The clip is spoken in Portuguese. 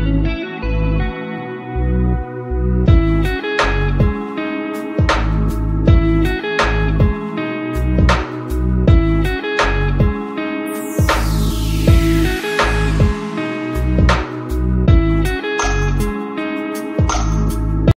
Música